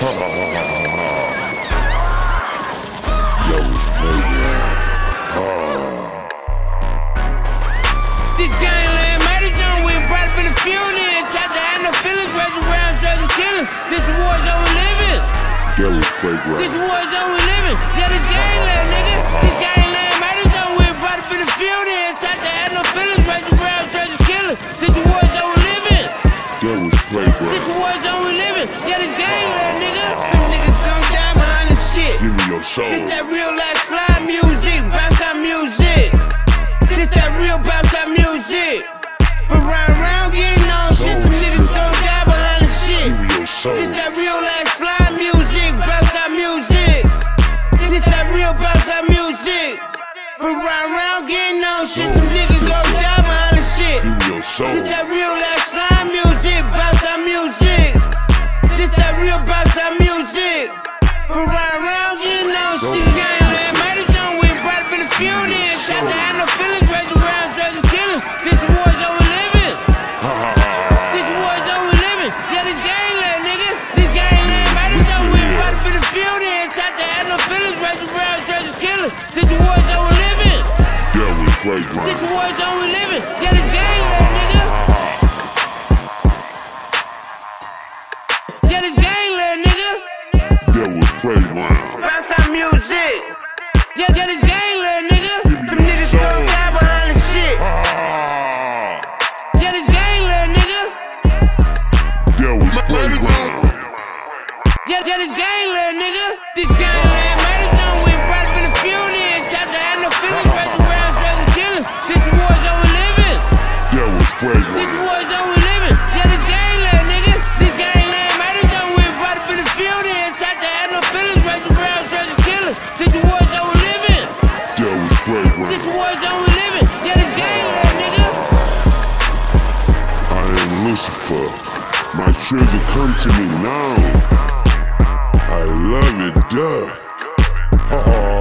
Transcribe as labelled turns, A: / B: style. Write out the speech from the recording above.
A: This gangland made it done with brought up in the field in. Tried to have no feelings, raised around, drugs and killing. This war zone we living.
B: Devil's playground.
A: This war zone we living. Yeah, this gangland, nigga. This
B: soul.
A: This that real life slide music, bounce out music. This that real bounce out music. But round round getting on shit, some niggas gon' die behind the shit.
B: Give your soul.
A: This that real life slide music, bounce out music. This that real bounce out music. But round round getting on shit, some niggas gon' die behind the shit.
B: Give your soul.
A: This that real life slime music, bounce out music. This that real bounce out music. For round round, Got to have no feelings, raised around, drugs and killing. This war zone we living. This war zone we living. Yeah, this gangland, nigga. This gangland, made it done with, brought up in the field in. Got to have no feelings, raised around, drugs and killing. This war zone we living.
B: Devil's playground.
A: This war zone we living. Yeah, this gangland, nigga. Yeah, this gangland, nigga.
B: Devil's playground. Devil's playground.
A: Yeah, yeah, this gangland, nigga. This gangland it done with brought up in the in. Tried to have no feelings, raised around, drugs and killing. This war zone we living.
B: Devil's
A: This
B: playground.
A: war zone we living. Yeah, this gangland, nigga. This gangland it done with brought up in the in. Tried to have no feelings, raised around, drugs and killing. This war zone we living.
B: Devil's playground.
A: This war zone we living. Yeah, this gangland, nigga.
B: I am Lucifer. My children come to me now. I love it, duh. Oh.